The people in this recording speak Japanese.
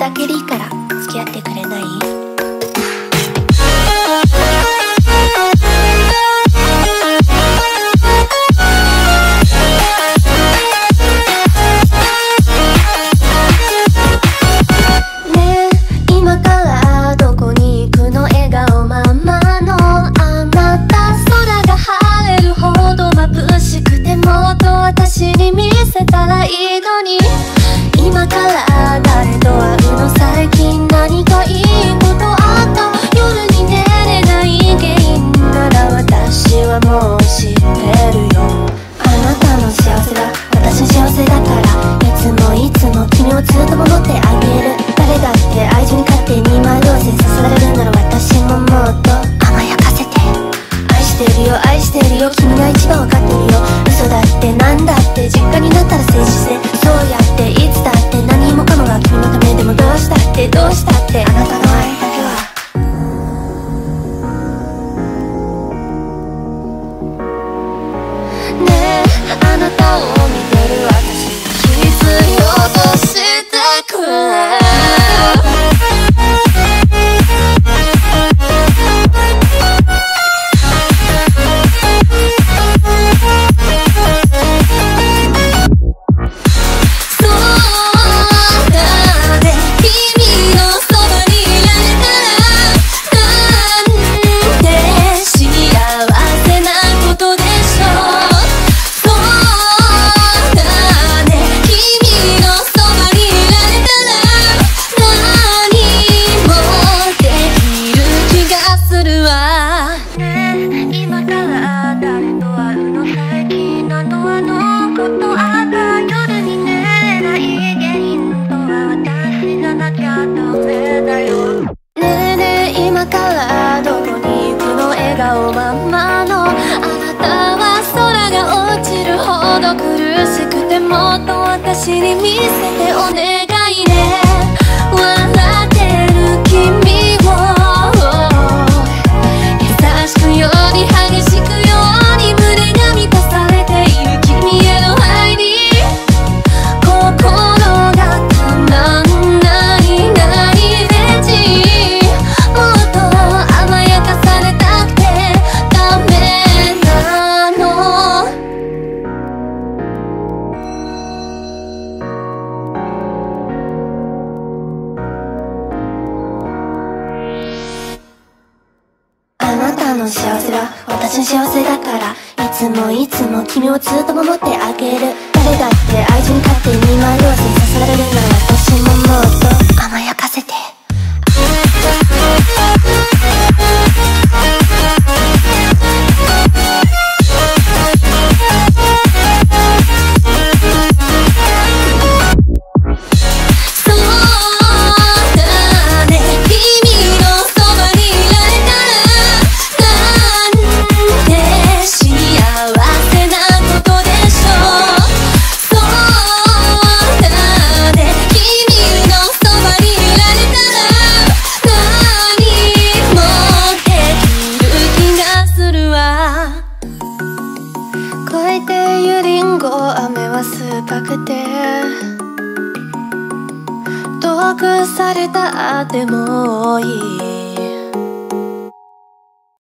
だけでいいから付き合ってくれない？はもう知ってるよ。あなたの幸せが私の幸せだから。いつもいつも君をずっと守ってあげる。誰だって愛情に勝手に惑わせさされるなら私ももっと甘やかせて。愛してるよ愛してるよ。君が一番分かってるよ。嘘だってなんだって実家になったら静止してそうやってなたを見てままのあなたは空が落ちるほど苦しくてもっと私に見せておね幸せは私の幸せだから。いつもいつも君をずっと守ってあげる。誰だって愛情に勝って2万酸っぱくて。遠くされたでもいい。